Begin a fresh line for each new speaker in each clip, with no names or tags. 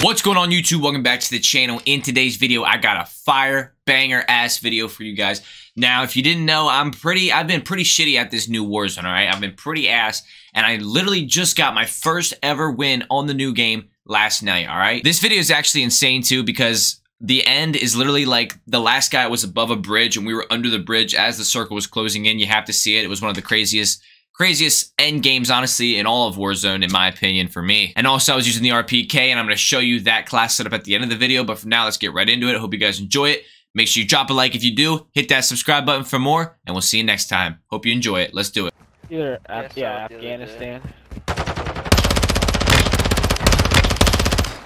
What's going on YouTube? Welcome back to the channel. In today's video, I got a fire banger ass video for you guys. Now, if you didn't know, I'm pretty, I've been pretty shitty at this new Warzone, alright? I've been pretty ass, and I literally just got my first ever win on the new game last night, alright? This video is actually insane too, because the end is literally like the last guy was above a bridge and we were under the bridge as the circle was closing in. You have to see it. It was one of the craziest craziest end games, honestly, in all of Warzone, in my opinion, for me. And also, I was using the RPK, and I'm going to show you that class setup at the end of the video. But for now, let's get right into it. I hope you guys enjoy it. Make sure you drop a like if you do. Hit that subscribe button for more, and we'll see you next time. Hope you enjoy it. Let's do it.
Either Af yeah, Afghanistan.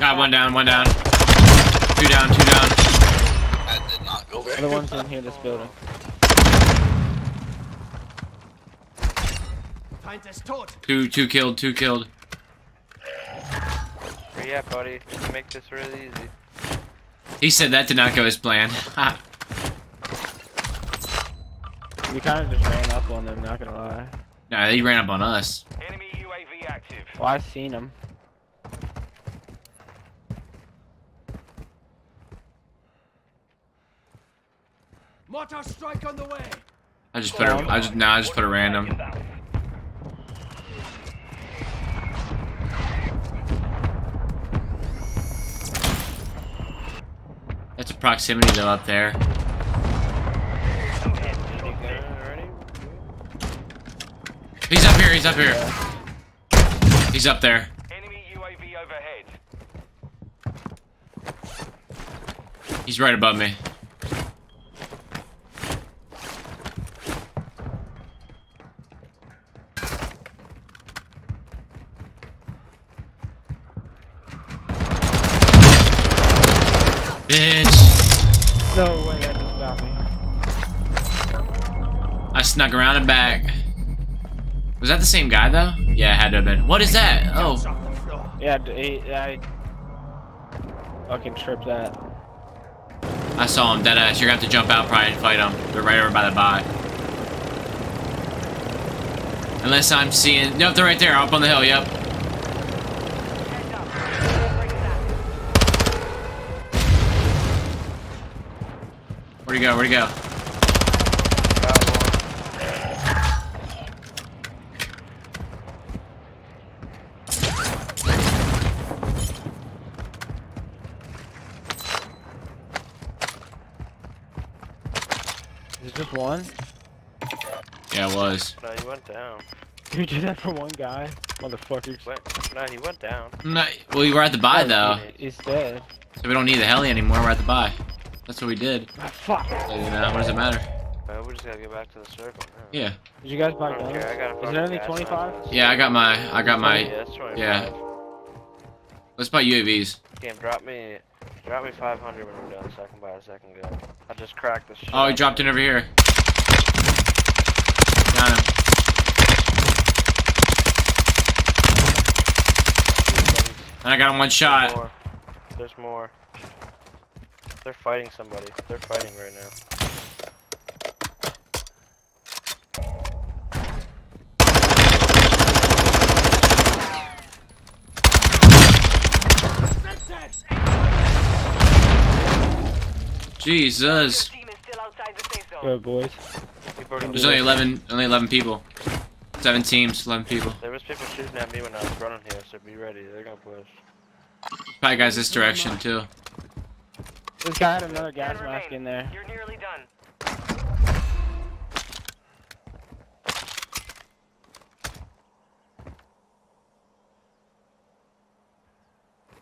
Got one down, one down. Two down, two down.
That did not go very
Other one's in here, this building.
Two, two killed, two killed.
Where you at, buddy? Just make this really easy.
He said that did not go as planned.
We kind of just ran up on them, not gonna lie.
nah, he ran up on us.
Enemy UAV active.
Well, I've seen them.
Mortar strike on the way.
I just put a, I just, nah, I just put a random. That's proximity though up there. He's up here, he's up here. He's up there. He's right above me. Bitch.
No way, that just got me.
I snuck around and back. Was that the same guy though? Yeah, it had to have been. What is that? Oh,
Yeah, he- I fucking tripped that.
I saw him. Deadass. You're gonna have to jump out probably and fight him. They're right over by the buy. Unless I'm seeing. Nope, they're right there. Up on the hill. Yep. Where'd he go? Where'd he go?
Is it just one?
Yeah, it was.
No, he went down.
You did that for one guy? Motherfuckers.
Went, no, he went down.
No, well, we were at the buy though,
He's dead.
so we don't need the heli anymore. We're at the buy. That's what we did.
Ah, fuck.
So, you know, what does it matter?
Uh, we just gotta get back to the circle now.
Yeah.
Did you guys buy guns?
care, I got
Is
fucking
it only 25?
Yeah, I got my. I got my.
Yeah, that's
Yeah. Let's buy UAVs.
Cam, drop me, drop me 500 when we're done so I can buy a second gun. I just cracked the shit.
Oh, he dropped in over here. Got him. And I got him one
There's
shot.
more. There's more. They're fighting somebody. They're fighting right now.
Jesus.
Team is still outside the safe zone.
Good, boys.
There's only 11, only 11 people. Seven teams, 11 people.
There was people shooting at me when I was running here, so be ready. They're gonna push.
Probably guys this direction too.
This guy had another gas
Ten
mask
remain.
in there.
You're nearly done.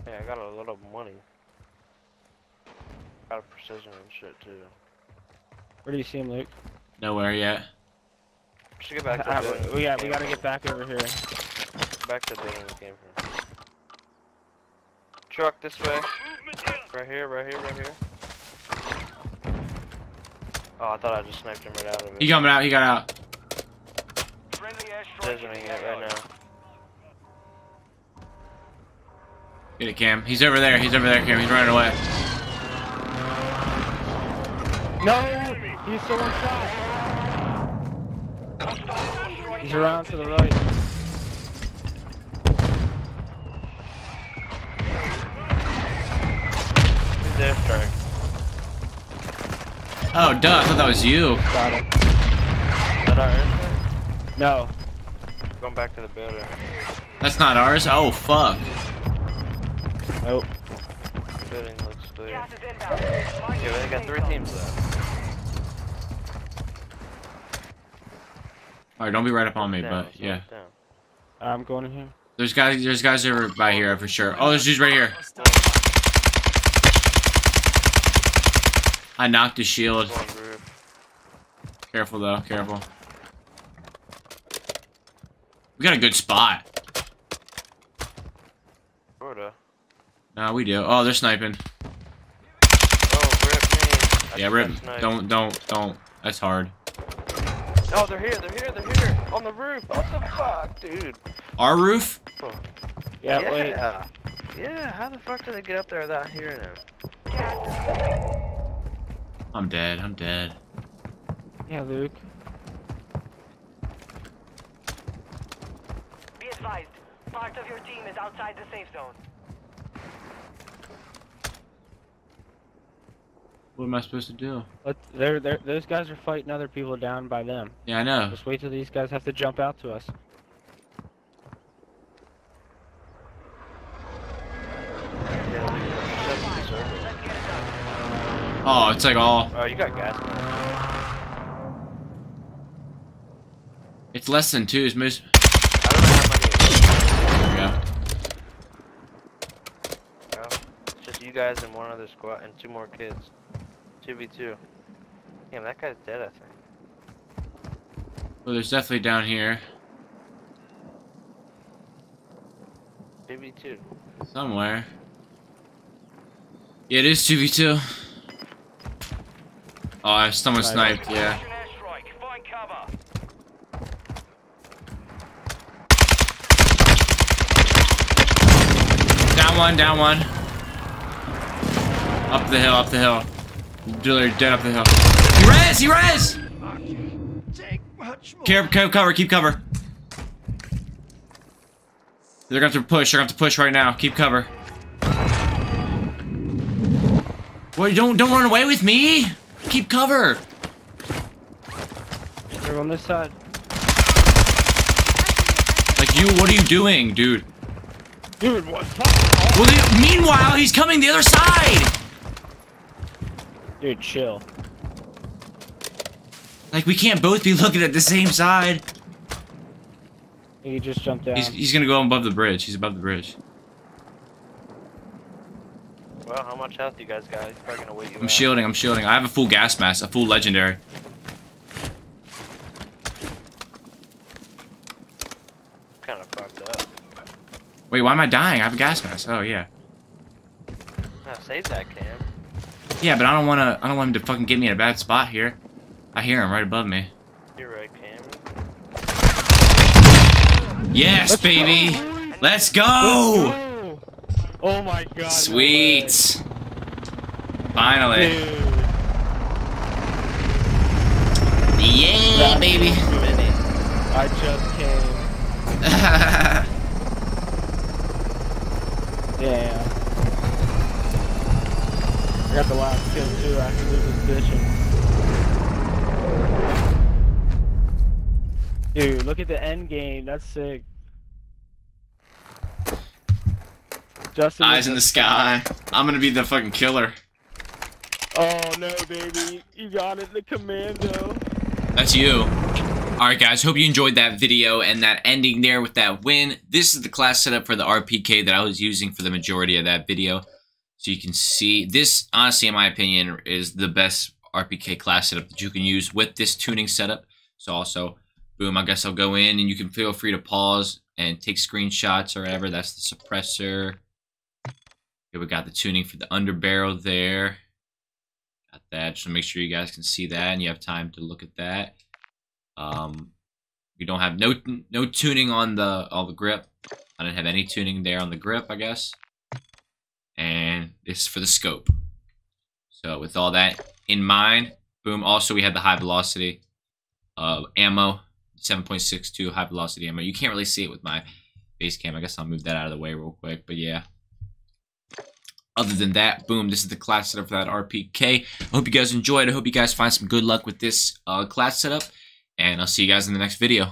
Yeah, I got a lot of money. Got a precision and shit too.
Where do you see him, Luke?
Nowhere yet.
Should get back to
Ah,
the building
we got, we gotta get back over here.
back to the building we came from. Truck this way. Right here, right here, right here. Oh, I thought I just sniped him right out of it.
He coming out, he got out.
Friendly airstrike.
Visioning right now.
Get it, Cam. He's over there, he's over there, Cam. He's running away.
No! He's still one shot! He's around to the right.
Oh, duh. I thought that was you.
Got him.
Is that our airstrike?
No.
Going back to the building.
That's not ours. Oh, fuck.
Nope.
The building looks clear.
Gas is inbound. Find
Yeah,
the
they got three teams left.
All right, don't be right up on me,
Down,
but yeah.
down.
I'm going in here.
There's guys. There's guys over by here for sure. Oh, there's dudes right here. I knocked his shield. Careful though. Careful. We got a good spot.
Sorta.
No, we do. Oh, they're sniping.
Oh, rip me.
Yeah, rip.
got.
Don't, don't, don't. That's hard.
Oh, they're here, they're here, they're here! On the roof! What the fuck, dude?
Our roof?
Yeah, wait.
Yeah. Yeah, how the fuck did they get up there without hearing him?
I'm dead. I'm dead.
Yeah, Luke.
Be advised. Part of your team is outside the safe zone.
What am I supposed to do?
Let, they're, they're, those guys are fighting other people down by them.
Yeah, I know.
Just wait till these guys have to jump out to us.
Let's get it
it's like all.
Oh, you got gas.
It's less than two. It's most.
I don't know how many.
There we go.
It's just you guys and one other squad and two more kids. 2v2. Damn, that guy's dead, I think.
Well, there's definitely down here
2v2.
somewhere. Yeah, it is two v two. Oh, someone sniped. Yeah.
Find cover.
Down one. Down one. Up the hill. Up the hill. They're dead up the hill. He res. He res. Care, care, cover. Keep cover. They're going to have to push. They're to have to push right now. Keep cover. Wait, don't don't run away with me. Keep cover.
They're on this side.
Like you, what are you doing, dude?
Dude, what?
Well, the, meanwhile, he's coming the other side.
Dude, chill.
Like we can't both be looking at the same side.
He just jumped down.
He's he's gonna go above the bridge. He's above the bridge.
Well, how much health do you guys got? He's probably gonna wait you
I'm
out.
shielding. I'm shielding. I have a full gas mask, a full legendary.
Kinda fucked up.
Wait, why am I dying? I have a gas mask. Oh yeah.
Nah, save that cam.
Yeah, but I don't wanna. I don't want him to fucking get me in a bad spot here. I hear him right above me.
You're right, Cam.
Yes, baby. Let's go.
Oh! Oh my god. no
Sweet.
way.
Finally.
Dude.
Yeah,
That
baby.
I just came. Damn. I got the last kill too after this bitching. Dude, look at the end game. That's sick. Justin
Eyes in the sky. I'm gonna be the fucking killer.
Oh no, baby. You got it, the commando.
That's you. Alright guys, hope you enjoyed that video and that ending there with that win. This is the class setup for the RPK that I was using for the majority of that video. So you can see, this honestly in my opinion is the best RPK class setup that you can use with this tuning setup. So also, boom, I guess I'll go in and you can feel free to pause and take screenshots or whatever. That's the suppressor. Here we got the tuning for the underbarrel there. Got that, just make sure you guys can see that and you have time to look at that. Um, we don't have no no tuning on the on the grip. I didn't have any tuning there on the grip, I guess. And this is for the scope. So with all that in mind, boom. Also, we have the high velocity uh, ammo, 7.62 high velocity ammo. You can't really see it with my base cam. I guess I'll move that out of the way real quick. But yeah. Other than that, boom, this is the class setup for that RPK. I hope you guys enjoyed. I hope you guys find some good luck with this uh, class setup. And I'll see you guys in the next video.